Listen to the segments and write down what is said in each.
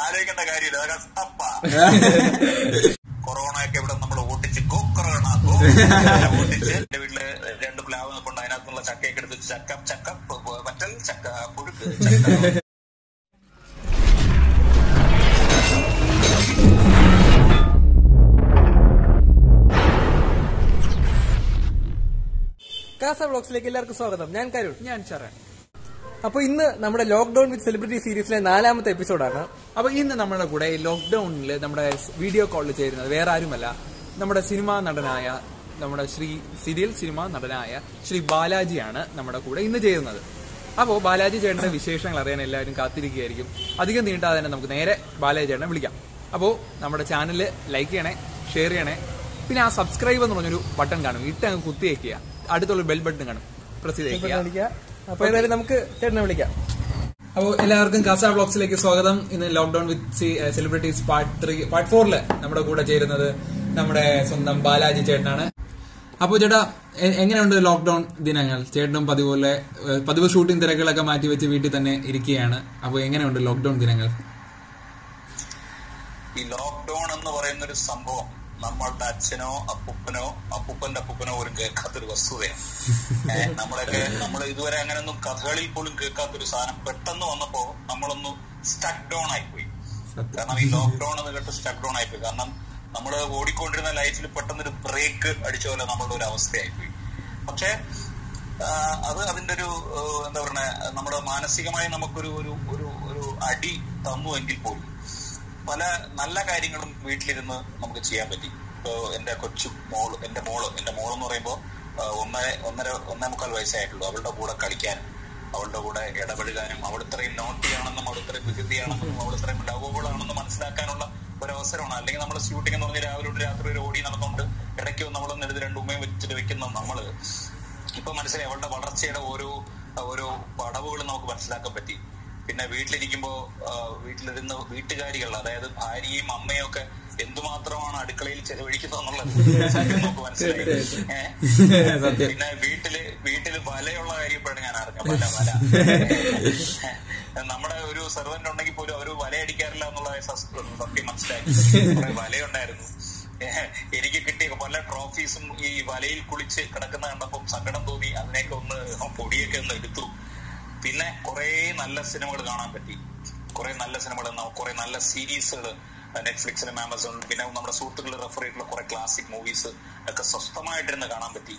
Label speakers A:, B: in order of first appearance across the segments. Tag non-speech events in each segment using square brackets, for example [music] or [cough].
A: ആലോചിക്കേണ്ട കാര്യമില്ല. അതൊക്കെ തപ്പാ [laughs] കൊറോണ ഒക്കെ ഇവിടെ നമ്മൾ ഓട്ടിച്ച് കൊക്കറോണ. ഓട്ടിച്ച് എന്റെ വീട്ടിൽ രണ്ട് പ്ലാവ് നിൽപ്പുണ്ട് അതിനകത്തുള്ള ചക്കയൊക്കെ എടുത്ത് ചക്ക ചക്ക പ- പ- ചക്ക പുഴുക്ക് ചക്ക.
B: കാസ ബ്ലോഗ്സിലേക്ക് എല്ലാവർക്കും സ്വാഗതം. ഞാൻ കരുൺ
C: ഞാൻ ചരൺ
B: അപ്പൊ ഇന്ന് നമ്മുടെ ലോക്ക്ഡൌൺ വിത്ത് സെലിബ്രിറ്റി സീരീസിലെ നാലാമത്തെ എപ്പിസോഡാണ്.
C: അപ്പൊ ഇന്ന് നമ്മുടെ കൂടെ ലോക്ക്ഡൌണിൽ നമ്മുടെ വീഡിയോ കോളിൽ ചേരുന്നത് വേറെ ആരുമല്ല നമ്മുടെ സിനിമാ നടനായ നമ്മുടെ ശ്രീ സീരിയൽ സിനിമാ നടനായ ശ്രീ ബാലാജിയാണ് നമ്മുടെ കൂടെ ഇന്ന് ചെയ്യുന്നത് അപ്പോൾ ബാലാജി ചേട്ടന്റെ വിശേഷങ്ങൾ അറിയാൻ എല്ലാവരും കാത്തിരിക്കുകയായിരിക്കും. അധികം നീട്ടാതെ തന്നെ നമുക്ക് നേരെ ബാലാജി ചേട്ടനെ വിളിക്കാം. അപ്പോൾ നമ്മുടെ ചാനൽ ലൈക്ക് ചെയ്യണേ ഷെയർ ചെയ്യണേ പിന്നെ ആ സബ്സ്ക്രൈബ് എന്ന് പറഞ്ഞൊരു ബട്ടൺ കാണും. ഇട്ട് അങ്ങ് കുത്തിയേക്കുക അടുത്തുള്ള ബെൽ ബട്ടൺ കാണും. പ്രസ് ചെയ്ത് വയ്ക്കുക
B: വിളിക്കാം അപ്പൊ ഏതായാലും നമുക്ക് ചേട്ടനെ വിളിക്കാം.
C: അപ്പോൾ എല്ലാവർക്കും കാസ ബ്ലോഗ്സിലേക്ക് സ്വാഗതം. ഇന്ന് lockdown with C celebrities part three part ഫോറിൽ നമ്മുടെ കൂടെ ചേരുന്നത് നമ്മുടെ സ്വന്തം ബാലാജി ചേട്ടനാണ്. അപ്പോൾ ചേട്ടാ എങ്ങനെയുണ്ട് ലോക്ക്ഡൌൺ ദിനങ്ങൾ? ചേട്ടനും പതിപോലെ പതിവ് ഷൂട്ടിംഗ് തിരക്കുകളൊക്കെ മാറ്റി വെച്ച് വീട്ടിൽ തന്നെ ഇരിക്കുകയാണ്. അപ്പോൾ എങ്ങനെയുണ്ട് ലോക്ക്ഡൌൺ ദിനങ്ങൾ?
A: ഈ ലോക്ക്ഡൌൺ എന്ന് പറയുന്ന ഒരു സംഭവം നമ്മളുടെ അച്ഛനോ അപ്പൂപ്പനോ അപ്പൂപ്പന്റെ അപ്പൂപ്പനോ പോലും കേൾക്കാത്തൊരു വസ്തുതയാണ്. [laughs] നമ്മളൊക്കെ നമ്മൾ ഇതുവരെ അങ്ങനെയൊന്നും കഥകളിൽ പോലും കേൾക്കാത്തൊരു സാധനം പെട്ടെന്ന് വന്നപ്പോ നമ്മളൊന്ന് സ്റ്റക്ക് ഡൗൺ ആയിപ്പോയി. കാരണം ഈ ലോക്ക്ഡൌൺ എന്ന് കേട്ട് സ്റ്റക്ക് ഡൗൺ ആയിപ്പോയി. കാരണം നമ്മൾ ഓടിക്കൊണ്ടിരുന്ന ലൈഫിൽ പെട്ടെന്ന് ഒരു ബ്രേക്ക് അടിച്ച പോലെ നമ്മളുടെ ഒരു അവസ്ഥയായിപ്പോയി. പക്ഷേ പക്ഷെ അത് അതിന്റെ ഒരു എന്താ പറയുക നമ്മുടെ മാനസികമായി നമുക്കൊരു ഒരു ഒരു അടി തന്നു എങ്കിൽ പോലും പല നല്ല കാര്യങ്ങളും വീട്ടിലിരുന്ന് നമുക്ക് ചെയ്യാൻ പറ്റി. ഇപ്പോ എന്റെ കൊച്ചു മോൾ എന്റെ മോൾ എന്റെ മോൾ എന്ന് പറയുമ്പോൾ ഒന്നര ഒന്നര ഒന്നേ മുക്കാൽ വയസ്സായിട്ടുള്ളൂ. അവളുടെ കൂടെ കളിക്കാനും അവളുടെ കൂടെ ഇടപെടുകാനും അവൾ ഇത്രയും നോട്ടിയാണെന്നും അവൾ ഇത്രയും വികൃതിയാണെന്നും അവൾ ഇത്രയും മനസ്സിലാക്കാനുള്ള ഒരു അവസരമാണ് അല്ലെങ്കിൽ നമ്മൾ ഷൂട്ടിംഗ് എന്ന് പറഞ്ഞാൽ രാവിലെ തൊട്ട് രാത്രി ഒരു ഓടി നടന്നുകൊണ്ട് ഇടയ്ക്ക് നമ്മൾ എടുത്ത് രണ്ട് ഉമ്മയും വെച്ചിട്ട് വെക്കുന്ന നമ്മൾ. ഇപ്പൊ മനസ്സിലായി അവളുടെ വളർച്ചയുടെ ഓരോ ഓരോ പടവുകളും നമുക്ക് മനസ്സിലാക്കാൻ പറ്റി. പിന്നെ വീട്ടിലിരിക്കുമ്പോ വീട്ടിലിരുന്ന് വീട്ടുകാരികൾ അതായത് ഭാര്യയും അമ്മയും ഒക്കെ എന്തുമാത്രമാണ് അടുക്കളയിൽ ചെലവഴിക്കുന്നത് എന്നുള്ളത് നമുക്ക് മനസ്സിലായി. [laughs] പിന്നെ വീട്ടിൽ വീട്ടിൽ വലയുള്ള കാര്യപ്പോഴാണ് ഞാൻ അറിഞ്ഞ. വല വല. [laughs] നമ്മുടെ ഒരു സെർവന്റ് ഉണ്ടെങ്കിൽ പോലും അവർ വലയടിക്കാറില്ല എന്നുള്ള സത്യം മനസ്സിലായി. [laughs] വലയുണ്ടായിരുന്നു. എനിക്ക് കിട്ടിയ പല ട്രോഫീസും ഈ വലയിൽ കുളിച്ച് കിടക്കുന്ന കണ്ടപ്പോൾ സങ്കടം തോന്നി. അതിനെയൊക്കെ ഒന്ന് പൊടിയൊക്കെ ഒന്ന് എടുത്തു. പിന്നെ കുറെ നല്ല സിനിമകൾ കാണാൻ പറ്റി. കുറെ നല്ല സിനിമകൾ കുറെ നല്ല സീരീസുകൾ നെറ്റ്ഫ്ലിക്സിലും ആമസോൺ പിന്നെ നമ്മുടെ സുഹൃത്തുക്കൾ റെഫർ ചെയ്തിട്ടുള്ള കുറെ ക്ലാസിക് മൂവീസ് ഒക്കെ സ്വസ്ഥമായിട്ടിരുന്ന് കാണാൻ പറ്റി.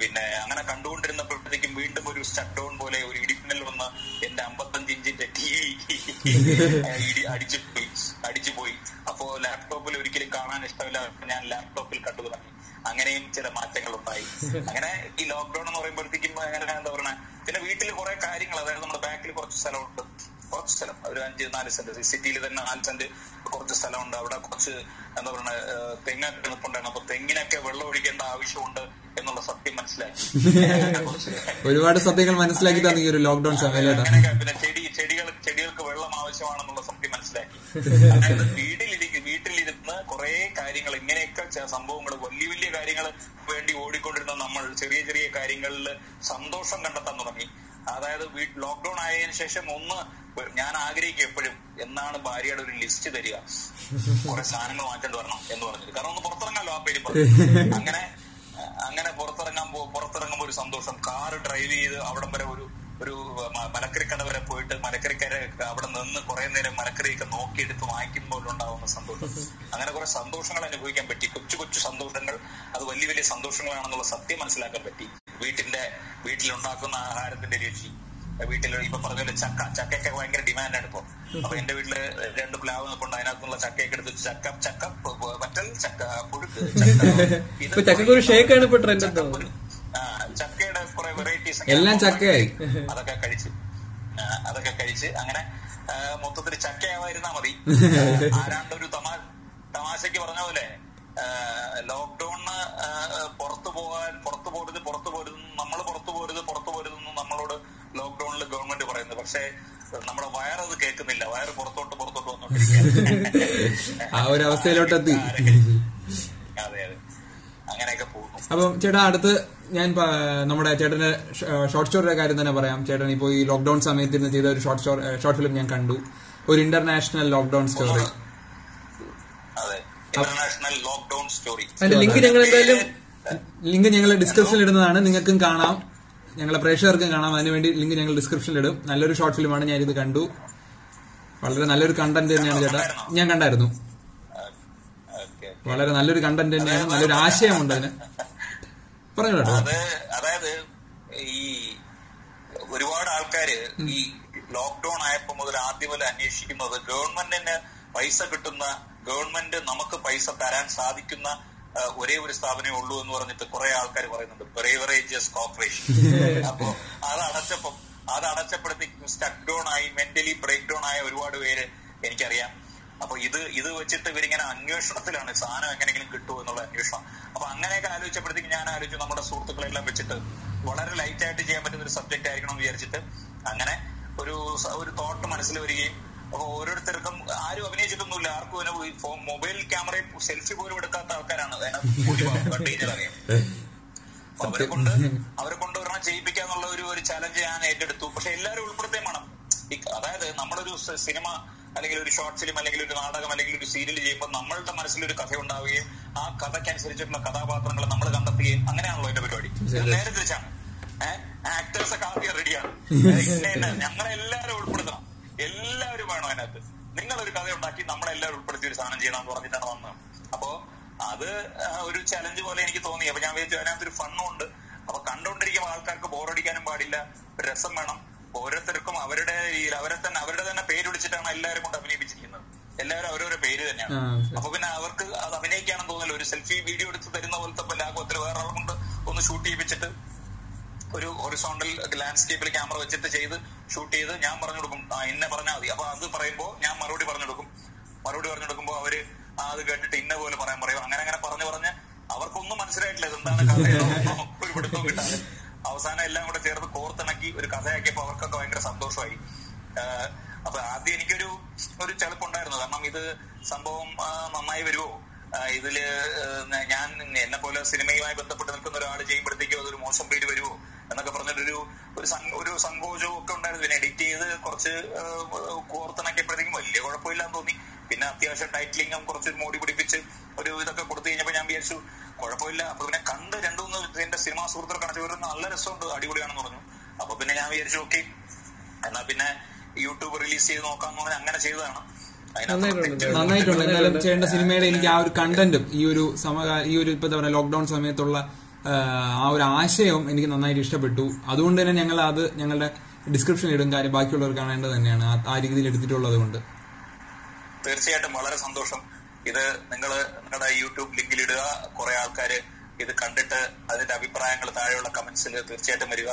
A: പിന്നെ അങ്ങനെ കണ്ടുകൊണ്ടിരുന്നപ്പോഴത്തേക്കും വീണ്ടും ഒരു സ്റ്റക്ക് ഡൗൺ പോലെ ഒരു ഇടിപ്പിന്നൽ വന്ന് എന്റെ അമ്പത്തഞ്ച് ഇഞ്ചിന്റെ ടി വി അടിച്ചു പോയി അടിച്ചു പോയി. അപ്പോ ലാപ്ടോപ്പിൽ ഒരിക്കലും കാണാൻ ഇഷ്ടമില്ല ഞാൻ ലാപ്ടോപ്പിൽ കണ്ടു തുടങ്ങി. അങ്ങനെയും ചില മാറ്റങ്ങൾ ഉണ്ടായി അങ്ങനെ ഈ ലോക്ക്ഡൌൺ എന്ന് പറയുമ്പോഴത്തേക്കും അങ്ങനെ എന്താ പറയുക പിന്നെ വീട്ടിൽ കുറെ കാര്യങ്ങൾ അതായത് നമ്മുടെ ബാക്കിൽ കുറച്ച് സ്ഥലമുണ്ട്. കുറച്ച് സ്ഥലം. ഒരു അഞ്ച് നാല് സെന്റ് സിറ്റിയിൽ തന്നെ നാല് സെന്റ് കുറച്ച് സ്ഥലമുണ്ട്. അവിടെ കുറച്ച് എന്താ പറയുക തെങ്ങൊക്കെ നിൽപ്പുണ്ടായിരുന്നു അപ്പൊ തെങ്ങിനൊക്കെ വെള്ളം ഒഴിക്കേണ്ട ആവശ്യമുണ്ട് എന്നുള്ള സത്യം മനസ്സിലാക്കി.
C: ഒരുപാട് സത്യങ്ങൾ മനസ്സിലാക്കി തന്നെ ഈ ഒരു ലോക്ക്ഡൌൺ സമയം
A: പിന്നെ ചെടി ചെടികൾ ചെടികൾക്ക് വെള്ളം ആവശ്യമാണെന്നുള്ള സത്യം മനസ്സിലാക്കി. അതായത് വീട്ടിലിരുന്ന് കുറെ കാര്യങ്ങൾ ഇങ്ങനെയൊക്കെ സംഭവങ്ങൾ വലിയ വലിയ കാര്യങ്ങൾ വേണ്ടി ഓടിക്കൊണ്ടിരുന്ന നമ്മൾ ചെറിയ ചെറിയ കാര്യങ്ങളിൽ സന്തോഷം കണ്ടെത്താൻ തുടങ്ങി. അതായത് ലോക്ക്ഡൌൺ ആയതിനു ശേഷം ഒന്ന് ഞാൻ ആഗ്രഹിക്കും എപ്പോഴും എന്നാണ് ഭാര്യയുടെ ഒരു ലിസ്റ്റ് തരിക. കുറെ സാധനങ്ങൾ മാറ്റേണ്ടി വരണം എന്ന് പറഞ്ഞിട്ട്. കാരണം ഒന്ന് പുറത്തിറങ്ങാമല്ലോ ആ പേര് അങ്ങനെ അങ്ങനെ പുറത്തിറങ്ങാൻ പുറത്തിറങ്ങുമ്പോൾ ഒരു സന്തോഷം. കാർ ഡ്രൈവ് ചെയ്ത് അവിടം വരെ ഒരു ഒരു മലക്കറിക്കട വരെ പോയിട്ട് മലക്കറിക്കര അവിടെ നിന്ന് കുറെ നേരം മലക്കറിയൊക്കെ നോക്കിയെടുത്ത് വാങ്ങിക്കുമ്പോൾ ഉണ്ടാവുന്ന സന്തോഷം. [laughs] അങ്ങനെ കുറെ സന്തോഷങ്ങൾ അനുഭവിക്കാൻ പറ്റി. കൊച്ചു കൊച്ചു സന്തോഷങ്ങൾ അത് വലിയ വലിയ സന്തോഷങ്ങളാണെന്നുള്ള സത്യം മനസ്സിലാക്കാൻ പറ്റി. വീട്ടിന്റെ വീട്ടിലുണ്ടാക്കുന്ന ആഹാരത്തിന്റെ രുചി. വീട്ടിൽ ഇപ്പൊ പറഞ്ഞ പോലെ ചക്ക ചക്കയൊക്കെ ഭയങ്കര ഡിമാൻഡാണ് ഇപ്പൊ. അപ്പൊ എന്റെ വീട്ടിൽ രണ്ട് പ്ലാവ് നിൽപ്പുണ്ട് അതിനകത്തുള്ള ചക്കയൊക്കെ എടുത്ത് ചക്ക ചക്ക മറ്റൽ ചക്ക പുഴുക്ക് ചക്ക. [laughs]
B: ഷേക്കാണ് ഇപ്പൊ ട്രെൻഡ്
A: ചക്കക്കുരു. വെറൈറ്റീസ്
C: എല്ലാം ചക്കയായി.
A: അതൊക്കെ കഴിച്ച്. അതൊക്കെ കഴിച്ച്. അങ്ങനെ മൊത്തത്തിൽ ചക്കയാവായിരുന്നാ മതി. [laughs] ആരാണ്ട് ഒരു തമാ തമാശക്ക് പറഞ്ഞ പോലെ ലോക്ക്ഡൌണിന് പുറത്തു പോകാൻ പുറത്തു പോരുത് പുറത്തു പോരുത് നമ്മൾ പുറത്തു പോരുത് പുറത്തു പോരുതെന്ന് നമ്മളോട് ലോക്ക്ഡൌണിൽ ഗവൺമെന്റ് പറയുന്നത് പക്ഷേ നമ്മുടെ വയറത് കേൾക്കുന്നില്ല. വയറ് പുറത്തോട്ട് പുറത്തോട്ട് വന്നോണ്ടിരിക്കുകയാണ്.
C: ആ ഒരു അവസ്ഥയിലോട്ടെത്തി.
A: അതെ അതെ. അങ്ങനെയൊക്കെ പോകുന്നു.
C: അപ്പം ചേട്ടാ അടുത്ത് ഞാൻ നമ്മുടെ ചേട്ടന്റെ ഷോർട്ട് സ്റ്റോറിയുടെ കാര്യം തന്നെ പറയാം. ചേട്ടൻ ഇപ്പോൾ ഈ ലോക്ക്ഡൌൺ സമയത്ത് ഇരുന്ന് ചെയ്ത ഒരു ഷോർട്ട് ഷോർട്ട് ഫിലിം ഞാൻ കണ്ടു. ഒരു ഇന്റർനാഷണൽ ലോക്ക്ഡൌൺ സ്റ്റോറി
A: അതെ. ഇന്റർനാഷണൽ ലോക്ക്ഡൌൺ സ്റ്റോറി
B: അതിന്റെ ലിങ്ക് ഞങ്ങൾ എന്തായാലും
C: ലിങ്ക് ഞങ്ങൾ ഡിസ്ക്രിപ്ഷനിൽ ഇടുന്നതാണ്. നിങ്ങൾക്കും കാണാം. ഞങ്ങളെ പ്രേക്ഷകർക്കും കാണാം. അതിനുവേണ്ടി ലിങ്ക് ഞങ്ങൾ ഡിസ്ക്രിപ്ഷനിൽ ഇടും. നല്ലൊരു ഷോർട്ട് ഫിലിമാണ് ഞാൻ ഇത് കണ്ടു. വളരെ നല്ലൊരു കണ്ടന്റ് തന്നെയാണ് ചേട്ടാ. ഞാൻ കണ്ടായിരുന്നു.
A: ഓക്കെ.
C: വളരെ നല്ലൊരു കണ്ടന്റ് തന്നെയാണ്. നല്ലൊരു ആശയമുണ്ട് അതിന്.
A: അത് അതായത് ഈ ഒരുപാട് ആൾക്കാര് ഈ ലോക്ക്ഡൌൺ ആയപ്പോ മുതൽ ആദ്യം മുതൽ അന്വേഷിക്കുന്നത് ഗവൺമെന്റിന് പൈസ കിട്ടുന്ന ഗവൺമെന്റ് നമുക്ക് പൈസ തരാൻ സാധിക്കുന്ന ഒരേ ഒരു സ്ഥാപനമേ ഉള്ളൂ എന്ന് പറഞ്ഞിട്ട് കുറെ ആൾക്കാർ പറയുന്നുണ്ട്. ബ്രേവറേജസ് കോർപ്പറേഷൻ അപ്പൊ അത് അടച്ചപ്പം അത് അടച്ചപ്പെടുത്തി സ്റ്റക്ക് ഡൗൺ ആയി മെന്റലി ബ്രേക്ക് ഡൗൺ ആയ ഒരുപാട് പേര് എനിക്കറിയാം. അപ്പൊ ഇത് ഇത് വെച്ചിട്ട് ഇവരിങ്ങനെ അന്വേഷണത്തിലാണ് സാധനം എങ്ങനെയെങ്കിലും കിട്ടുമോ എന്നുള്ള അന്വേഷണം. അപ്പൊ അങ്ങനെയൊക്കെ ആലോചിച്ചപ്പോഴത്തേക്ക് ഞാൻ ആലോചിച്ചു നമ്മുടെ സുഹൃത്തുക്കളെല്ലാം വെച്ചിട്ട് വളരെ ലൈറ്റ് ആയിട്ട് ചെയ്യാൻ പറ്റുന്ന ഒരു സബ്ജക്റ്റ് ആയിരിക്കണം എന്ന് വിചാരിച്ചിട്ട് അങ്ങനെ ഒരു ഒരു തോട്ട് മനസ്സിൽ വരികയും അപ്പൊ ഓരോരുത്തർക്കും ആരും അഭിനയിച്ചിട്ടൊന്നുമില്ല. ആർക്കും അതിനെ ഫോൺ മൊബൈൽ ക്യാമറയിൽ സെൽഫി പോലും എടുക്കാത്ത ആൾക്കാരാണ്. അതിനകത്ത് അറിയാം അവരെ കൊണ്ട് അവരെ കൊണ്ട് ഒരെണ്ണം ചെയ്യിപ്പിക്കാന്നുള്ള ഒരു ഒരു ചലഞ്ച് ഞാൻ ഏറ്റെടുത്തു. പക്ഷെ എല്ലാവരും ഉൾപ്പെടുത്തേം വേണം. അതായത് നമ്മളൊരു സിനിമ അല്ലെങ്കിൽ ഒരു ഷോർട്ട് ഫിലിം അല്ലെങ്കിൽ ഒരു നാടകം അല്ലെങ്കിൽ ഒരു സീരിയൽ ചെയ്യുമ്പോൾ നമ്മളുടെ മനസ്സിൽ ഒരു കഥ ഉണ്ടാവുകയും ആ കഥയ്ക്കനുസരിച്ചിട്ടുള്ള കഥാപാത്രങ്ങളെ നമ്മൾ കണ്ടെത്തുകയും അങ്ങനെയാണല്ലോ എന്റെ പരിപാടി. ഇത് നേരെ തിരിച്ചാണ്. ആക്ടേഴ്സ് ഒക്കെ ആദ്യം റെഡിയാണ് ഞങ്ങളെല്ലാവരും ഉൾപ്പെടുത്തണം. എല്ലാവരും വേണം അതിനകത്ത്. നിങ്ങളൊരു കഥ ഉണ്ടാക്കി നമ്മളെല്ലാവരും ഉൾപ്പെടുത്തി ഒരു സാധനം ചെയ്യണം എന്ന് പറഞ്ഞിട്ടാണ് വന്നത്. അപ്പോ അത് ഒരു ചലഞ്ച് പോലെ എനിക്ക് തോന്നി. അപ്പൊ ഞാൻ വിചാരിച്ചു അതിനകത്തൊരു ഫണ്ണും ഉണ്ട്. അപ്പൊ കണ്ടുകൊണ്ടിരിക്കുമ്പോൾ ആൾക്കാർക്ക് ബോറടിക്കാനും പാടില്ല. രസം വേണം. ഓരോരുത്തർക്കും അവരുടെ രീതിയിൽ അവരെ തന്നെ അവരുടെ തന്നെ പേര് വിളിച്ചിട്ടാണ് എല്ലാവരും കൊണ്ട് അഭിനയിപ്പിച്ചിരിക്കുന്നത്. എല്ലാവരും ഓരോരോ പേര് തന്നെയാണ്. അപ്പൊ പിന്നെ അവർക്ക് അത് അഭിനയിക്കാണെന്ന് തോന്നില്ല ഒരു സെൽഫി വീഡിയോ എടുത്ത് തരുന്ന പോലത്തെ ലാഘവത്തിൽ വേറെ ആൾ കൊണ്ട് ഒന്ന് ഷൂട്ട് ചെയ്യിപ്പിച്ചിട്ട് ഒരു ഹൊറിസോണ്ടൽ ലാൻഡ്സ്കേപ്പിൽ ക്യാമറ വെച്ചിട്ട് ചെയ്ത് ഷൂട്ട് ചെയ്ത് ഞാൻ പറഞ്ഞു കൊടുക്കും ഇന്ന പറഞ്ഞാൽ മതി. അപ്പൊ അത് പറയുമ്പോൾ ഞാൻ മറുപടി പറഞ്ഞു കൊടുക്കും. മറുപടി പറഞ്ഞു കൊടുക്കുമ്പോൾ അവർ അത് കേട്ടിട്ട് ഇന്ന പോലെ പറയാൻ പറയും. അങ്ങനെ അങ്ങനെ പറഞ്ഞു പറഞ്ഞ് അവർക്കൊന്നും മനസ്സിലായിട്ടില്ല എന്താണ് കഥ ഒരു പിടുത്തവും കിട്ടാതെ. അവസാനം എല്ലാം കൂടെ ചേർന്ന് കോർത്തിണക്കി ഒരു കഥയാക്കിയപ്പോ അവർക്കൊക്കെ ഭയങ്കര സന്തോഷമായി. അപ്പൊ ആദ്യം എനിക്കൊരു ഒരു ചെളുപ്പുണ്ടായിരുന്നു. കാരണം ഇത് സംഭവം നന്നായി വരുമോ ഇതിൽ ഞാൻ എന്നെ പോലെ സിനിമയുമായി ബന്ധപ്പെട്ട് നിൽക്കുന്ന ഒരാൾ ചെയ്യുമ്പോഴത്തേക്കും അതൊരു മോശം പേര് വരുമോ എന്നൊക്കെ പറഞ്ഞിട്ടൊരു ഒരു ഒരു സങ്കോചവും ഒക്കെ ഉണ്ടായിരുന്നു. പിന്നെ എഡിറ്റ് ചെയ്ത് കുറച്ച് കോർത്തിണക്കിയപ്പോഴത്തേക്കും വലിയ കുഴപ്പമില്ലാന്ന് തോന്നി. പിന്നെ അത്യാവശ്യം ടൈറ്റിലിങ്ങും കുറച്ച് മോടി പിടിപ്പിച്ച് ഒരു ഇതൊക്കെ കൊടുത്തു കഴിഞ്ഞപ്പോൾ ഞാൻ വിചാരിച്ചു കുഴപ്പമില്ല. അപ്പൊ പിന്നെ കണ്ട് രണ്ടു മൂന്ന് എന്റെ സിനിമാ സുഹൃത്തുക്കൾ കണച്ചു വരുന്ന നല്ല രസമുണ്ട് അടിപൊളിയാണെന്ന് പറഞ്ഞു. അപ്പൊ പിന്നെ ഞാൻ വിചാരിച്ചു ഓക്കെ. എന്നാ പിന്നെ യൂട്യൂബ് റിലീസ് ചെയ്ത് നോക്കാന്ന് പറഞ്ഞാൽ അങ്ങനെ ചെയ്തതാണ്.
B: നന്നായിട്ടുണ്ട്.
C: എന്തായാലും ചെയ്യേണ്ട സിനിമയുടെ എനിക്ക് ആ ഒരു കണ്ടന്റും ഈ ഒരു സമകാല ഈ ഒരു ഇപ്പൊ എന്താ പറയുക ലോക്ക്ഡൌൺ സമയത്തുള്ള ആ, ഒരു ആശയവും എനിക്ക് നന്നായിട്ട് ഇഷ്ടപ്പെട്ടു. അതുകൊണ്ട് തന്നെ ഞങ്ങൾ അത് ഞങ്ങളുടെ ഡിസ്ക്രിപ്ഷനിൽ ഇടും കാര്യം ബാക്കിയുള്ളവർ കാണേണ്ടത് തന്നെയാണ്. ആ രീതിയിൽ എടുത്തിട്ടുള്ളത് കൊണ്ട്
A: തീർച്ചയായിട്ടും വളരെ സന്തോഷം. ഇത് നിങ്ങൾ നിങ്ങളുടെ യൂട്യൂബ് ലിങ്കിൽ ഇടുക. കുറെ ആൾക്കാര് ഇത് കണ്ടിട്ട് അതിന്റെ അഭിപ്രായങ്ങൾ താഴെയുള്ള കമന്റ്സിൽ തീർച്ചയായിട്ടും വരിക.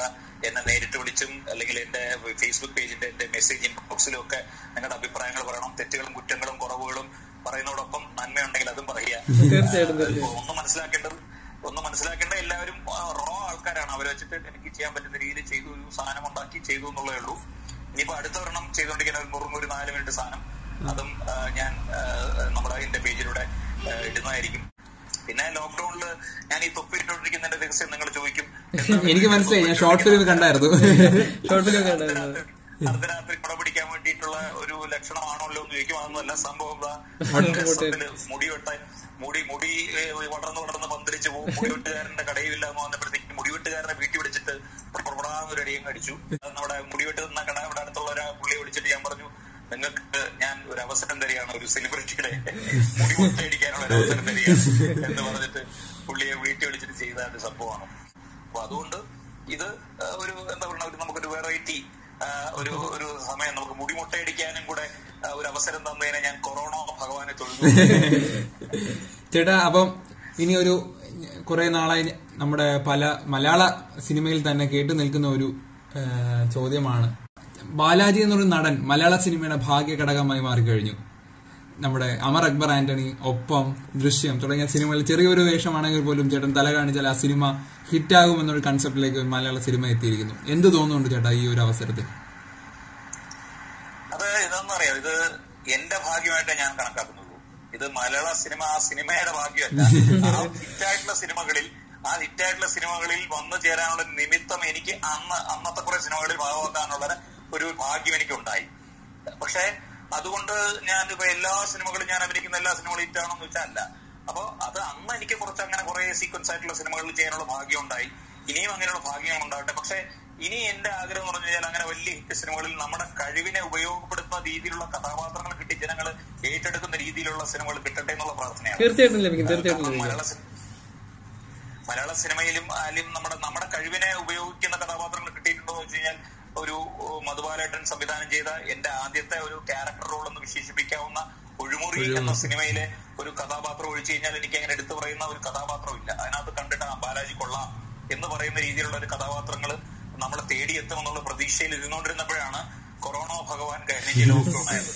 A: എന്നെ നേരിട്ട് വിളിച്ചും അല്ലെങ്കിൽ എന്റെ ഫേസ്ബുക്ക് പേജിന്റെ എന്റെ മെസ്സേജ് ഇൻബോക്സിലും ഒക്കെ നിങ്ങളുടെ അഭിപ്രായങ്ങൾ പറയണം. തെറ്റുകളും കുറ്റങ്ങളും കുറവുകളും പറയുന്നതോടൊപ്പം നന്മയുണ്ടെങ്കിൽ അതും പറയുക. ഒന്ന് മനസ്സിലാക്കേണ്ടത് ഒന്ന് മനസ്സിലാക്കേണ്ട എല്ലാവരും റോ ആൾക്കാരാണ്. അവരെ വെച്ചിട്ട് എനിക്ക് ചെയ്യാൻ പറ്റുന്ന രീതിയിൽ ചെയ്തു ഒരു സാധനം ഉണ്ടാക്കി ചെയ്തു എന്നുള്ളതേ ഉള്ളൂ. ഇനിയിപ്പോ അടുത്ത ഒരെണ്ണം ചെയ്തുകൊണ്ടിരിക്കുന്ന ഒരു ഒരു നാല് മിനിറ്റ് സാധനം. അതും ഞാൻ നമ്മുടെ എന്റെ പേജിലൂടെ ഇടുന്നതായിരിക്കും പിന്നെ ലോക്ക്ഡൌണിൽ ഞാൻ ഈ തൊപ്പിയിട്ടോണ്ടിരിക്കുന്നതിന്റെ രഹസ്യം നിങ്ങൾ ചോദിക്കും
C: എനിക്ക് മനസ്സിലായി ഞാൻ ഷോർട്ട് ഫിലിം കണ്ടായിരുന്നു
B: ഷോർട്ട് ഫിലിം കണ്ടായിരുന്നു
A: അർദ്ധരാത്രി- കുട പിടിക്കാൻ വേണ്ടിയിട്ടുള്ള ഒരു ലക്ഷണമാണല്ലോ എന്ന് ചോദിക്കും അതൊന്നുമല്ല സംഭവം മുടി വെട്ടാൻ മുടി മുടി വളർന്നു വളർന്ന് പന്തലിച്ച് പോകും മുടിവെട്ടുകാരന്റെ കടയില്ല എന്ന് വന്നപ്പോഴത്തേക്ക് മുടിവെട്ടുകാരനെ വീട്ടിൽ വിളിച്ചിട്ട് ഒരു അടിയും കടിച്ചു നമ്മുടെ മുടിവെട്ട് നിന്ന കട അവിടെ അടുത്തുള്ള ഒരു പുള്ളിയെ വിളിച്ചിട്ട് ഞാൻ പറഞ്ഞു നിങ്ങൾക്ക് ഞാൻ ഒരു അവസരം തരികയാണ് ഒരു സെലിബ്രിറ്റിയുടെ മുടി അടിക്കാനുള്ള ഒരു അവസരം തരികയാണ് എന്ന് പറഞ്ഞിട്ട് പുള്ളിയെ വീട്ടിൽ വിളിച്ചിട്ട് ചെയ്ത ഒരു സംഭവമാണ്. അപ്പൊ അതുകൊണ്ട് ഇത് ഒരു എന്താ പറയുക ഒരു നമുക്കൊരു വെറൈറ്റി ഒരു ഒരു സമയം നമുക്ക് മുടിമുട്ടയടിക്കാനും കൂടെ ഒരു അവസരം തന്നതിനെ ഞാൻ കൊറോണ ഭഗവാനെ തൊഴുന്നു
C: ചേട്ടാ അപ്പം ഇനി ഒരു കുറെ നാളായി നമ്മുടെ പല മലയാള സിനിമയിൽ തന്നെ കേട്ടു നിൽക്കുന്ന ഒരു ചോദ്യമാണ്. ബാലാജി എന്നൊരു നടൻ മലയാള സിനിമയുടെ ഭാഗ്യ ഘടകമായി മാറിക്കഴിഞ്ഞു. നമ്മുടെ അമർ അക്ബർ ആന്റണി ഒപ്പം ദൃശ്യം തുടങ്ങിയ സിനിമകളിൽ ചെറിയൊരു വേഷമാണെങ്കിൽ പോലും ചേട്ടൻ തല കാണിച്ചാൽ ആ സിനിമ ഹിറ്റാകും എന്നൊരു കൺസെപ്റ്റിലേക്ക് മലയാള സിനിമ എത്തിയിരിക്കുന്നു. എന്ത് തോന്നുന്നുണ്ട് ചേട്ടാ ഈ ഒരു അവസരത്തിൽ?
A: അത് ഇതെന്നറിയാം? ഇത് എന്റെ ഭാഗ്യമായിട്ടേ ഞാൻ കണക്കാക്കുന്നുള്ളൂ ഇത് മലയാള സിനിമ ആ സിനിമയുടെ ഭാഗ്യമല്ല. ആ ഹിറ്റായിട്ടുള്ള സിനിമകളിൽ ആ ഹിറ്റായിട്ടുള്ള സിനിമകളിൽ വന്നു ചേരാനുള്ള നിമിത്തം എനിക്ക് അന്ന് അന്നത്തെ കുറെ സിനിമകളിൽ ഭാഗമാക്കാനുള്ള ഒരു ഭാഗ്യം എനിക്ക് ഉണ്ടായി പക്ഷേ അതുകൊണ്ട് ഞാൻ ഇപ്പൊ എല്ലാ സിനിമകളും ഞാൻ അഭിനയിക്കുന്ന എല്ലാ സിനിമകളും ഹിറ്റാണെന്ന് വെച്ചാൽ അല്ല. അപ്പൊ അത് അന്ന് എനിക്ക് കുറച്ച് അങ്ങനെ കുറെ സീക്വൻസ് ആയിട്ടുള്ള സിനിമകൾ ചെയ്യാനുള്ള ഭാഗ്യം ഉണ്ടായി. ഇനിയും അങ്ങനെയുള്ള ഭാഗ്യങ്ങൾ ഉണ്ടാവട്ടെ. പക്ഷെ ഇനി എന്റെ ആഗ്രഹം എന്ന് പറഞ്ഞു കഴിഞ്ഞാൽ അങ്ങനെ വലിയ ഹിറ്റ് സിനിമകളിൽ നമ്മുടെ കഴിവിനെ ഉപയോഗപ്പെടുത്തുന്ന രീതിയിലുള്ള കഥാപാത്രങ്ങൾ കിട്ടി ജനങ്ങൾ ഏറ്റെടുക്കുന്ന രീതിയിലുള്ള സിനിമകൾ കിട്ടട്ടെ എന്നുള്ള പ്രാർത്ഥനയാണ്.
B: തീർച്ചയായിട്ടും
A: മലയാള സിനിമയിലും ആയാലും നമ്മുടെ നമ്മുടെ കഴിവിനെ ഉപയോഗിക്കുന്ന കഥാപാത്രങ്ങൾ കിട്ടിയിട്ടുണ്ടോ എന്ന് വെച്ച് കഴിഞ്ഞാൽ ഒരു മധുബാലേട്ടൻ സംവിധാനം ചെയ്ത എന്റെ ആദ്യത്തെ ഒരു ക്യാരക്ടർ റോൾ എന്ന് വിശേഷിപ്പിക്കാവുന്ന ഒഴിമുറി എന്ന സിനിമയിലെ ഒരു കഥാപാത്രം ഒഴിച്ചു കഴിഞ്ഞാൽ എനിക്ക് അങ്ങനെ എടുത്തു പറയുന്ന ഒരു കഥാപാത്രം ഇല്ല. അതിനകത്ത് കണ്ടിട്ട് ആ ബാലാജി കൊള്ളാം എന്ന് പറയുന്ന രീതിയിലുള്ള ഒരു കഥാപാത്രങ്ങൾ നമ്മളെ തേടിയെത്തുമെന്നുള്ള പ്രതീക്ഷയിൽ ഇരുന്നുകൊണ്ടിരുന്നപ്പോഴാണ് കൊറോണ ഭഗവാൻ കഴിഞ്ഞ [laughs] ലോക്ക്ഡൌൺ ആയത്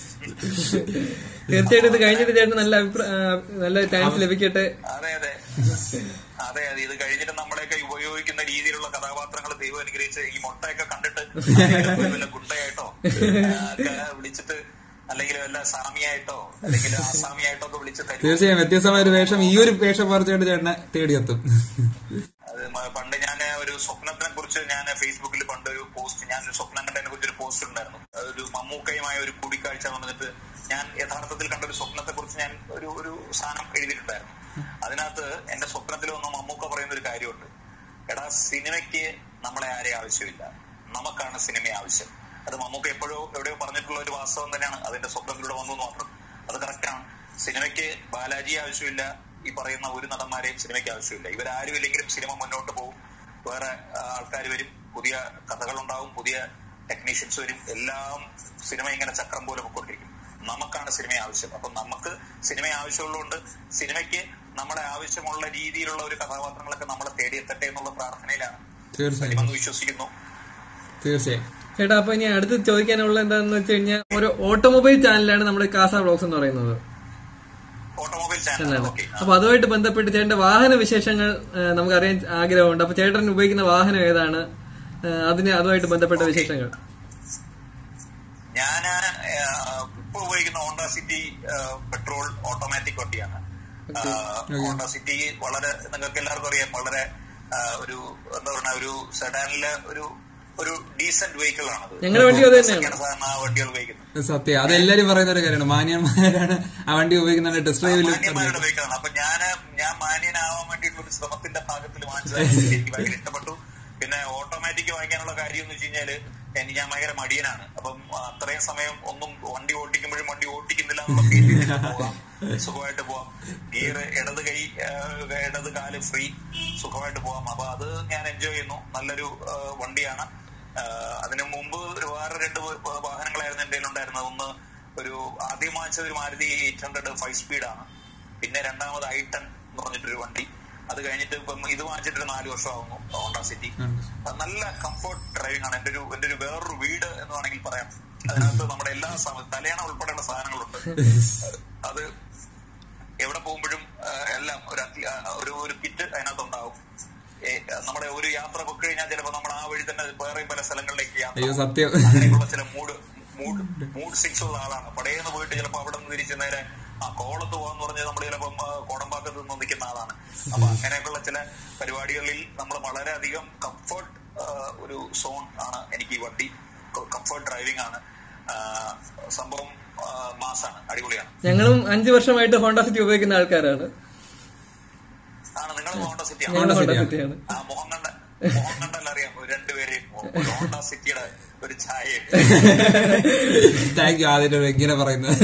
B: തീർച്ചയായിട്ടും ഇത് കഴിഞ്ഞിട്ട് ചേട്ടൻ നല്ല നല്ല ചാൻസ് ലഭിക്കട്ടെ.
A: അതെ അതെ. അതെ അതെ. ഇത് കഴിഞ്ഞിട്ട് നമ്മളെയൊക്കെ ഉപയോഗിക്കുന്ന രീതിയിലുള്ള കഥാപാത്രങ്ങൾ ദൈവം അനുഗ്രഹിച്ച് ഈ മുട്ടയൊക്കെ കണ്ടിട്ട് വല്ല ഗുണ്ടയായിട്ടോ വിളിച്ചിട്ട് അല്ലെങ്കിൽ വല്ല സാമിയായിട്ടോ അല്ലെങ്കിൽ ആസാമിയായിട്ടോ ഒക്കെ വിളിച്ച്
C: തീർച്ചയായും വ്യത്യസ്തമായ ഒരു വേഷം ഈ ഒരു വേഷം പറിച്ചുകൊണ്ട് ചേട്ടനെ തേടിയെത്തും.
A: അത് പണ്ട് ഞാൻ ഒരു സ്വപ്നത്തിനെ കുറിച്ച് ഞാൻ ഫേസ്ബുക്കിൽ പണ്ട് ഒരു പോസ്റ്റ് ഞാൻ ഒരു സ്വപ്നം കണ്ടതിനെ കുറിച്ച് ഒരു പോസ്റ്റ് ഉണ്ടായിരുന്നു. ഒരു മമ്മൂക്കയുമായ ഒരു കൂടിക്കാഴ്ച വന്നിട്ട് ഞാൻ യഥാർത്ഥത്തിൽ കണ്ട ഒരു സ്വപ്നത്തെ കുറിച്ച് ഞാൻ ഒരു ഒരു സാധനം എഴുതിയിട്ടുണ്ടായിരുന്നു. അതിനകത്ത് എന്റെ സ്വപ്നത്തിൽ വന്ന മമ്മൂക്ക പറയുന്ന ഒരു കാര്യമുണ്ട്. എടാ സിനിമയ്ക്ക് നമ്മളെ ആരെയും ആവശ്യമില്ല. നമുക്കാണ് സിനിമ ആവശ്യം. അത് മമ്മൂക്ക എപ്പോഴോ എവിടെയോ പറഞ്ഞിട്ടുള്ള ഒരു വാസ്തവം തന്നെയാണ്. അതിന്റെ സ്വപ്നത്തിലൂടെ വന്നു മാത്രം. അത് കറക്റ്റാണ് സിനിമയ്ക്ക് ബാലാജി ആവശ്യമില്ല. ഈ പറയുന്ന ഒരു നടന്മാരെയും സിനിമയ്ക്ക് ആവശ്യമില്ല. ഇവരാരും ഇല്ലെങ്കിലും സിനിമ മുന്നോട്ട് പോകും. വേറെ ആൾക്കാർ വരും. പുതിയ കഥകൾ ഉണ്ടാവും പുതിയ ടെക്നീഷ്യൻസ് വരും. എല്ലാം സിനിമ ഇങ്ങനെ ചക്രം പോലെ പൊക്കൊണ്ടിരിക്കും നമുക്കാണ് സിനിമ ആവശ്യം. അപ്പൊ നമുക്ക് സിനിമ ആവശ്യമുള്ളതുകൊണ്ട് സിനിമയ്ക്ക് നമ്മളെ ആവശ്യമുള്ള രീതിയിലുള്ള ഒരു കഥാപാത്രങ്ങളൊക്കെ നമ്മളെ തേടിയെത്തട്ടെ എന്നുള്ള പ്രാർത്ഥനയിലാണ്
C: തീർച്ചയായും.
A: സിനിമ എന്ന് വിശ്വസിക്കുന്നു.
C: തീർച്ചയായും.
B: ചേട്ടാ അപ്പൊ ഇനി അടുത്ത് ചോദിക്കാനുള്ള എന്താന്ന് വെച്ച് കഴിഞ്ഞാൽ ഒരു ഓട്ടോമൊബൈൽ ചാനലാണ് നമ്മുടെ കാസ ബ്ലോഗ്സ് എന്ന് പറയുന്നത്.
A: ഓട്ടോമൊബൈൽ
B: ചാനലാണ്. അപ്പൊ അതുമായിട്ട് ബന്ധപ്പെട്ട് ചേട്ടന്റെ വാഹന വിശേഷങ്ങൾ നമുക്ക് അറിയാൻ ആഗ്രഹമുണ്ട്. അപ്പൊ ചേട്ടൻ ഉപയോഗിക്കുന്ന വാഹനം ഏതാണ്? അതിന് അതുമായിട്ട് ബന്ധപ്പെട്ട വിശേഷങ്ങൾ.
A: ഞാൻ ഇപ്പൊ ഉപയോഗിക്കുന്ന ഹോണ്ട സിറ്റി പെട്രോൾ ഓട്ടോമാറ്റിക് വണ്ടിയാണ്. ഹോണ്ട സിറ്റി വളരെ നിങ്ങൾക്ക് എല്ലാവർക്കും അറിയാം വളരെ ഒരു എന്താ പറയുക ഒരു സെഡാനിലെ ഒരു ഒരു ഡീസന്റ് വെഹിക്കിൾ ആണ്
B: ഞങ്ങളുടെ വണ്ടി അത് തന്നെയാണ്.
A: ആ വണ്ടികൾ ഉപയോഗിക്കുന്നത്.
C: സത്യം. അതെല്ലാരും പറയുന്ന ഒരു കാര്യമാണ്. മാന്യന്മാരാണ് ആ വണ്ടി ഉപയോഗിക്കുന്നത് ടെസ്റ്റ് ഡ്രൈവിൽ
A: മാന്യന്മാരുടെ വെഹിക്കിളാണ് അപ്പൊ ഞാൻ ഞാൻ മാന്യനാവാൻ വേണ്ടിയിട്ടുള്ള ഒരു ശ്രമത്തിന്റെ ഭാഗത്തിൽ വാങ്ങിച്ചത് എനിക്ക് ഭയങ്കര ഇഷ്ടപ്പെട്ടു. പിന്നെ ഓട്ടോമാറ്റിക് വാങ്ങിക്കാനുള്ള കാര്യം എന്ന് വെച്ച് കഴിഞ്ഞാൽ ഞാൻ ഭയങ്കര മടിയനാണ്. അപ്പം അത്രയും സമയം ഒന്നും വണ്ടി ഓടിക്കുമ്പോഴും വണ്ടി ഓടിക്കുന്നില്ല സുഖമായിട്ട് പോവാം. ഗിയർ ഇടത് കൈ ഇടത് കാൽ ഫ്രീ. സുഖമായിട്ട് പോവാം. അപ്പൊ അത് ഞാൻ എൻജോയ് ചെയ്യുന്നു. നല്ലൊരു വണ്ടിയാണ്. അതിനു മുമ്പ് വേറെ രണ്ട് വാഹനങ്ങളായിരുന്നു എന്റെ ഉണ്ടായിരുന്നത്. ഒന്ന് ഒരു ആദ്യം വാങ്ങിച്ചത് ഒരു മാരുതി എയ്റ്റ് ഹൺഡ്രഡ് ഫൈവ് സ്പീഡാണ് പിന്നെ രണ്ടാമത് ഐ ടെൻ എന്ന് പറഞ്ഞിട്ടൊരു വണ്ടി. അത് കഴിഞ്ഞിട്ട് ഇപ്പം ഇത് വാങ്ങിച്ചിട്ട് നാല് വർഷമാകുന്നു ഹോണ്ട സിറ്റി. നല്ല കംഫർട്ട് ഡ്രൈവിംഗ് ആണ്. എന്റെ ഒരു എന്റെ ഒരു വേറൊരു വീട് എന്ന് വേണമെങ്കിൽ പറയാം. അതിനകത്ത് നമ്മുടെ എല്ലാ തലയണ ഉൾപ്പെടെയുള്ള സാധനങ്ങളുണ്ട്. അത് എവിടെ പോകുമ്പോഴും എല്ലാം ഒരു ഒരു ഒരു കിറ്റ് അതിനകത്ത് ഉണ്ടാവും നമ്മുടെ ഒരു യാത്ര പൊക്കി കഴിഞ്ഞാൽ ചിലപ്പോൾ നമ്മൾ ആ വഴി തന്നെ വേറെ പല സ്ഥലങ്ങളിലേക്ക് യാത്ര
C: സത്യം.
A: അങ്ങനെയുള്ള ചില മൂഡ് മൂഡ് മൂഡ് സിക്സ് ഉള്ള ആളാണ്. പടയെന്ന് പോയിട്ട് ചിലപ്പോൾ അവിടെ നിന്ന് തിരിച്ച് നേരെ ആ കോളത്ത് പോകാന്ന് പറഞ്ഞാൽ നമ്മൾ ചിലപ്പം കോടമ്പാക്കത്ത് നിന്ന് നിൽക്കുന്ന ആളാണ്. അപ്പൊ അങ്ങനെയൊക്കെയുള്ള ചില പരിപാടികളിൽ നമ്മൾ വളരെയധികം കംഫർട്ട് ഒരു സോൺ ആണ് എനിക്ക് ഈ വണ്ടി. കംഫർട്ട് ഡ്രൈവിംഗ് ആണ്. സംഭവം മാസാണ് അടിപൊളിയാണ്.
B: ഞങ്ങളും അഞ്ചു വർഷമായിട്ട് ഹോണ്ട സിറ്റി ഉപയോഗിക്കുന്ന ആൾക്കാരാണ്.
A: ആണ് നിങ്ങൾ ഹോണ്ട സിറ്റി
B: ഞങ്ങൾ ഹോണ്ട
C: സിറ്റിയാണ്.
B: സിറ്റിയാണ്.
A: ആ മോഹൻ കണ്ട മോഹൻ കണ്ടല്ല അറിയാം രണ്ടുപേരെയും. ഹോണ്ട സിറ്റിയുടെ ഒരു ചായ
C: താങ്ക് യു ആദ്യം ഇങ്ങനെ പറയുന്നത്.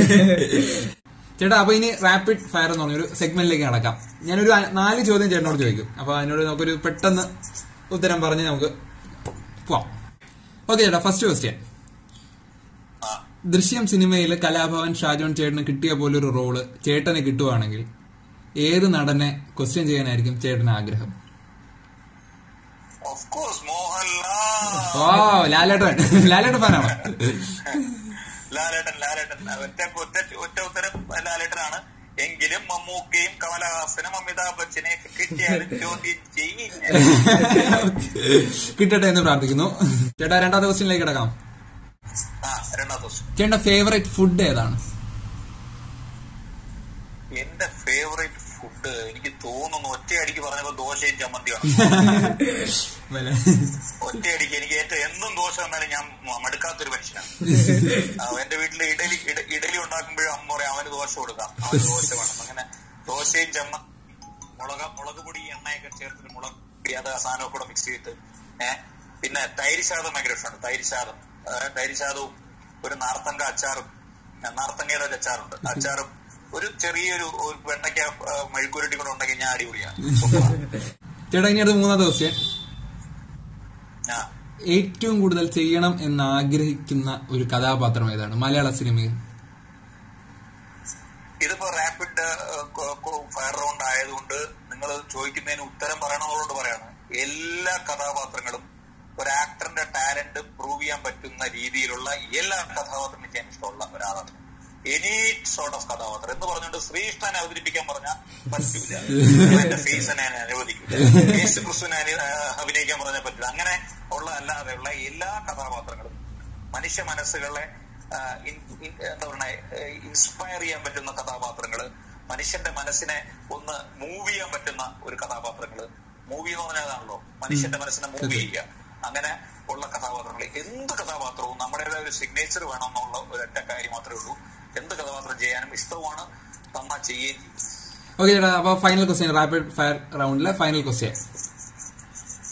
C: ചേട്ടാ അപ്പൊ ഇനി റാപ്പിഡ് ഫയർ എന്ന് പറഞ്ഞ ഒരു സെഗ്മെന്റിലേക്ക് നടക്കാം ഞാനൊരു നാല് ചോദ്യം ചേട്ടനോട് ചോദിക്കും. അപ്പൊ അതിനോട് നമുക്കൊരു പെട്ടെന്ന് ഉത്തരം പറഞ്ഞ് നമുക്ക് പോവാം. ഓക്കെ ചേട്ടാ ഫസ്റ്റ് ക്വസ്റ്റ്യൻ ദൃശ്യം സിനിമയിൽ കലാഭവൻ ഷാജോൺ ചേട്ടന് കിട്ടിയ പോലൊരു റോൾ ചേട്ടന് കിട്ടുവാണെങ്കിൽ ഏത് നടനെ ക്വസ്റ്റ്യൻ ചെയ്യാനായിരിക്കും ചേട്ടന് ആഗ്രഹം? ഓ ലാലേട്ടൻ. ലാലേട്ടൻ ഫാനാണ്
A: ലാലേട്ടൻ ലാലേട്ടൻ. ഒറ്റ ഉത്തരം ലാലേട്ടനാണ്. എങ്കിലും മമ്മൂക്കയും കമലഹാസനും അമിതാഭ് ബച്ചനെ കിട്ടിയാലും [laughs] ചോദ്യം
C: കിട്ടട്ടെ എന്ന് പ്രാർത്ഥിക്കുന്നു. ചേട്ടാ രണ്ടാം ദിവസത്തിലേക്ക് കിടക്കാം. ചേട്ടന്റെ ഫേവറേറ്റ് ഫുഡ് ഏതാണ്?
A: എന്റെ ഫേവറേറ്റ് ഫുഡ്. എനിക്ക് തോന്നുന്നു ഒറ്റയടിക്ക് പറഞ്ഞപ്പോ ദോശയും ചമ്മന്തിയാണ് ഒറ്റയടിക്ക് എനിക്ക് ഏറ്റവും എന്നും ദോശ വന്നാലും ഞാൻ മടുക്കാത്തൊരു മനുഷ്യനാണ്. എന്റെ വീട്ടിൽ ഇഡലി ഇഡലി ഉണ്ടാക്കുമ്പോഴും അമ്മ പറയും അവന് ദോശ കൊടുക്കാം. അവന് ദോശ വേണം. അങ്ങനെ ദോശയും ചമ്മ മുളക് മുളക് പൊടി എണ്ണയൊക്കെ ചേർത്തിട്ട് മുളക് പൊടി അത് സാധനമൊക്കെ കൂടെ മിക്സ് ചെയ്തിട്ട് ഏഹ് പിന്നെ തൈര് ശാദം ഭയങ്കര ഇഷ്ടമാണ് തൈര് ശാദം. തൈര് ശാദവും ഒരു നാർത്തങ്ക അച്ചാറും നാർത്തങ്ങയുടെ ഒരു അച്ചാറുണ്ട്. അച്ചാറും ഒരു ചെറിയൊരു വെണ്ടയ്ക്ക മെഴുക്കുരുട്ടി കൂടെ ഉണ്ടെങ്കിൽ ഞാൻ അടിപൊളിയാണ്.
C: ചേട്ടാ ഇനി അടുത്ത മൂന്നാമത്തെ ക്വസ്റ്റ്യൻ
A: ആ.
C: ഏറ്റവും കൂടുതൽ ചെയ്യണം എന്ന് ആഗ്രഹിക്കുന്ന ഒരു കഥാപാത്രം ഏതാണ്? മലയാള സിനിമയിൽ.
A: ഇതിപ്പോ റാപ്പിഡ് ഫയർ റൗണ്ട് ആയതുകൊണ്ട് നിങ്ങൾ ചോദിക്കുന്നതിന് ഉത്തരം പറയണമെന്നുള്ളത് പറയാണ്. എല്ലാ കഥാപാത്രങ്ങളും ഒരു ആക്ടറിന്റെ ടാലന്റ് പ്രൂവ് ചെയ്യാൻ പറ്റുന്ന രീതിയിലുള്ള എല്ലാ കഥാപാത്രങ്ങളും ചെയ്യാൻ ഇഷ്ടമുള്ള ഒരാളാണ്. എനി സോർട്ട് ഓഫ് കഥാപാത്രം എന്ന് പറഞ്ഞുകൊണ്ട് ശ്രീകൃഷ്ണനെ അവതരിപ്പിക്കാൻ പറഞ്ഞാൽ പറ്റൂല. [laughs] എന്റെ ഫേസിനെ അനുവദിക്കില്ല യേശു ക്രിസ്തുവിനെ അഭിനയിക്കാൻ പറഞ്ഞാൽ പറ്റില്ല അങ്ങനെ ഉള്ള അല്ലാതെയുള്ള എല്ലാ കഥാപാത്രങ്ങളും മനുഷ്യ മനസ്സുകളെ എന്താ പറയുക ഇൻസ്പയർ ചെയ്യാൻ പറ്റുന്ന കഥാപാത്രങ്ങൾ മനുഷ്യന്റെ മനസ്സിനെ ഒന്ന് മൂവ് ചെയ്യാൻ പറ്റുന്ന ഒരു കഥാപാത്രങ്ങൾ. മൂവി എന്ന് പറഞ്ഞതാണല്ലോ മനുഷ്യന്റെ മനസ്സിനെ മൂവ് ചെയ്യുക. അങ്ങനെ ഉള്ള കഥാപാത്രങ്ങൾ എന്ത് കഥാപാത്രവും നമ്മുടേതായ ഒരു സിഗ്നേച്ചർ വേണം എന്നുള്ള ഒരൊറ്റ കാര്യം മാത്രമേ ഉള്ളൂ. എന്ത് കഥാപാത്രം ചെയ്യാനും ഇഷ്ടവുമാണ്. തമ്മ ചെയ്യുകയും ചെയ്യും.
C: ഓക്കെ ചേട്ടാ അപ്പൊ ഫൈനൽ ക്വസ്റ്റ്യൻ റാപ്പിഡ് ഫയർ റൗണ്ടിലെ ഫൈനൽ ക്വസ്റ്റ്യൻ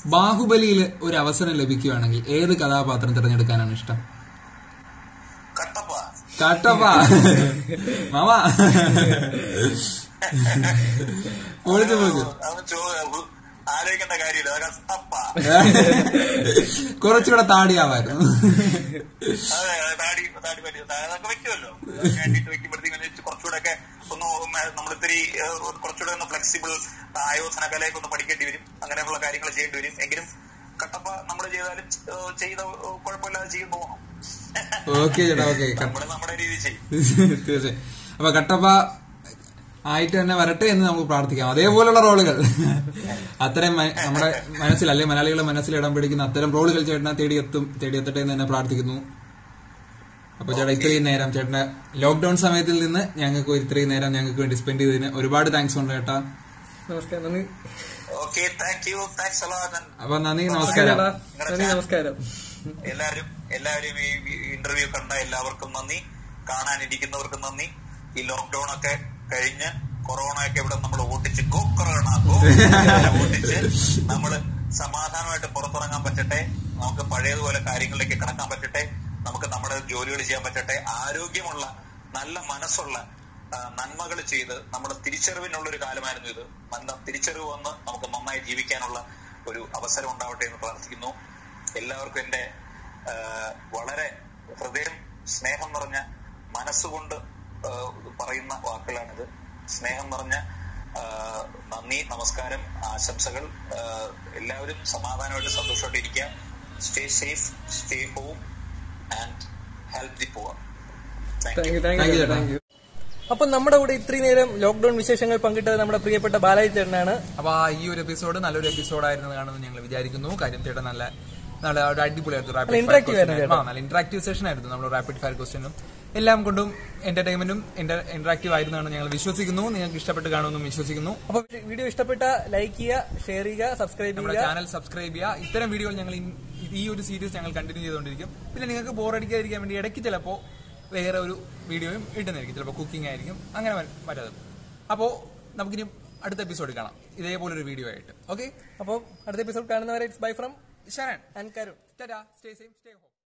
C: ബാഹുബലിയിൽ ഒരു അവസരം ലഭിക്കുകയാണെങ്കിൽ ഏത് കഥാപാത്രം തിരഞ്ഞെടുക്കാനാണ് ഇഷ്ടം?
A: കട്ടപ്പ.
C: കട്ടപ്പ. മാമാ. [laughs] പൊളിച്ചു പൊളിച്ചു
A: ആലോചിക്കേണ്ട കാര്യമില്ല [laughs]
C: കുറച്ചുകൂടെ താടിയാവായിരുന്നു
A: അതെ താടി താടി പറ്റി അതൊക്കെ വെക്കുമല്ലോ. വേണ്ടിട്ട് വെക്കുമ്പോഴത്തേക്കും കുറച്ചുകൂടെ ഒന്ന് ഏഹ്, കുറച്ചുകൂടെ ഒന്ന് ഫ്ലെക്സിബിൾ ആയോധന കലയൊക്കെ ഒന്ന് പഠിക്കേണ്ടി വരും. അങ്ങനെയുള്ള കാര്യങ്ങൾ ചെയ്യേണ്ടി വരും. എങ്കിലും കട്ടപ്പ നമ്മൾ ചെയ്താലും ചെയ്ത കുഴപ്പമില്ലാതെ ചെയ്യും പോകണം
C: ഓക്കെ ചേട്ടാ ഓക്കെ.
A: നമ്മുടെ രീതി ചെയ്യും.
C: തീർച്ചയായും. അപ്പൊ കട്ടപ്പ ആയിട്ട് തന്നെ വരട്ടെ എന്ന് നമുക്ക് പ്രാർത്ഥിക്കാം. അതേപോലുള്ള റോളുകൾ. അത്തരം നമ്മുടെ മനസ്സിൽ അല്ലെങ്കിൽ മലയാളികളുടെ മനസ്സിൽ ഇടം പിടിക്കുന്ന അത്തരം റോളുകൾ ചേട്ടനെ തേടിയെത്തും തേടിയെത്തട്ടെ എന്ന് തന്നെ പ്രാർത്ഥിക്കുന്നു. അപ്പൊ ചേട്ടാ ഇത്രയും നേരം ചേട്ടന്റെ ലോക്ക്ഡൌൺ സമയത്തിൽ നിന്ന് ഞങ്ങൾക്ക് ഇത്രയും നേരം ഞങ്ങൾക്ക് വേണ്ടി സ്പെൻഡ് ചെയ്തതിന് ഒരുപാട് താങ്ക്സ് ഉണ്ട് ചേട്ടാ.
B: നമസ്കാരം
C: അപ്പൊ നന്ദി
B: ചേട്ടാ.
C: നമസ്കാരം
B: നന്ദി നമസ്കാരം.
A: എല്ലാവരും എല്ലാവരും ഈ ഇന്റർവ്യൂ കണ്ട എല്ലാവർക്കും നന്ദി. കാണാനിരിക്കുന്നവർക്കും നന്ദി. ഈ ലോക്ക്ഡൌൺ ഒക്കെ കഴിഞ്ഞ് കൊറോണ ഒക്കെ ഇവിടെ നമ്മൾ ഓട്ടിച്ച് ഗോ കൊറോണ ഓട്ടിച്ച് നമ്മൾ സമാധാനമായിട്ട് പുറത്തിറങ്ങാൻ പറ്റട്ടെ നമുക്ക് പഴയതുപോലെ കാര്യങ്ങളിലേക്ക് കടക്കാൻ പറ്റട്ടെ നമുക്ക് നമ്മുടെ ജോലികൾ ചെയ്യാൻ പറ്റട്ടെ ആരോഗ്യമുള്ള നല്ല മനസ്സുള്ള നന്മകൾ ചെയ്ത് നമ്മുടെ തിരിച്ചറിവിനുള്ള ഒരു കാലമായിരുന്നു ഇത്. നല്ല തിരിച്ചറിവ് വന്ന് നമുക്ക് നന്നായി ജീവിക്കാനുള്ള ഒരു അവസരം ഉണ്ടാവട്ടെ എന്ന് പ്രാർത്ഥിക്കുന്നു. എല്ലാവർക്കും എന്റെ വളരെ ഹൃദയം സ്നേഹം നിറഞ്ഞ മനസ്സുകൊണ്ട് പറയുന്ന വാക്കുകളാണിത്. സ്നേഹം പറഞ്ഞ നന്ദി നമസ്കാരം ആശംസകൾ. എല്ലാവരും സമാധാനമായിട്ട് സന്തോഷമായിട്ട് ഇരിക്കുക. Stay safe stay home and help the poor
B: അപ്പൊ നമ്മുടെ കൂടെ ഇത്രയും നേരം ലോക്ക്ഡൌൺ വിശേഷങ്ങൾ പങ്കിട്ടത് നമ്മുടെ പ്രിയപ്പെട്ട ബാലാജി ചേട്ടനാണ്.
C: അപ്പൊ ആ ഈ ഒരു എപ്പിസോഡ് നല്ലൊരു എപ്പിസോഡ് ആയിരുന്നു കാണുമെന്ന് ഞങ്ങൾ വിചാരിക്കുന്നു. കാര്യം ചേട്ടൻ നല്ല നല്ല ഒരു അടിപൊളിയായിരുന്നു റാപ്പിഡ്
B: ആയിരുന്നു
C: നല്ല ഇന്ററാക്റ്റീവ് സെഷൻ ആയിരുന്നു നമ്മൾ റാപ്പിഡ് ഫയർ ക്വസ്റ്റ്യനും എല്ലാം കൊണ്ടും എന്റർടൈൻമെന്റും ഇന്ററാക്റ്റീവ് ആയിരുന്നാണ് ഞങ്ങൾ വിശ്വസിക്കുന്നു. നിങ്ങൾക്ക് ഇഷ്ടപ്പെട്ട് കാണുമെന്നും വിശ്വസിക്കുന്നു.
B: അപ്പൊ വീഡിയോ ഇഷ്ടപ്പെട്ട ലൈക്ക് ചെയ്യുക ഷെയർ ചെയ്യുക സബ്സ്ക്രൈബ് ചെയ്യുക.
C: ചാനൽ സബ്സ്ക്രൈബ് ചെയ്യുക. ഇത്തരം വീഡിയോകൾ ഞങ്ങൾ ഈ ഒരു സീരീസ് ഞങ്ങൾ കണ്ടിന്യൂ ചെയ്തുകൊണ്ടിരിക്കും. പിന്നെ നിങ്ങൾക്ക് ബോറടിക്കാതിരിക്കാൻ വേണ്ടി ഇടയ്ക്ക് ചിലപ്പോൾ വേറെ ഒരു വീഡിയോയും ഇടുന്നതായിരിക്കും. ചിലപ്പോൾ കുക്കിംഗ് ആയിരിക്കും. അങ്ങനെ വരാതെ അപ്പോൾ നമുക്കിനി അടുത്ത എപ്പിസോഡ് കാണാം. ഇതേപോലൊരു വീഡിയോ ആയിട്ട്. ഓക്കെ
B: അപ്പോൾ അടുത്ത എപ്പിസോഡ് കാണുന്നവരെ it's bye from
C: Sharan.
B: And Karun
C: stay safe stay home